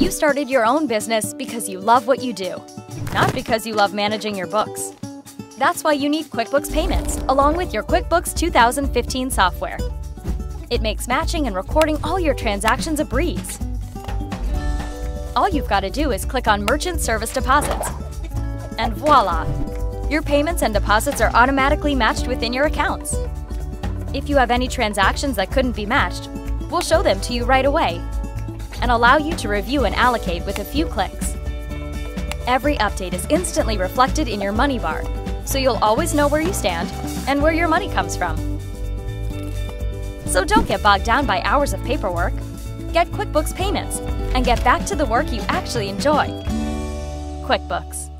You started your own business because you love what you do, not because you love managing your books. That's why you need QuickBooks Payments, along with your QuickBooks 2015 software. It makes matching and recording all your transactions a breeze. All you've got to do is click on Merchant Service Deposits. And voila! Your payments and deposits are automatically matched within your accounts. If you have any transactions that couldn't be matched, we'll show them to you right away and allow you to review and allocate with a few clicks. Every update is instantly reflected in your money bar, so you'll always know where you stand and where your money comes from. So don't get bogged down by hours of paperwork. Get QuickBooks Payments and get back to the work you actually enjoy. QuickBooks.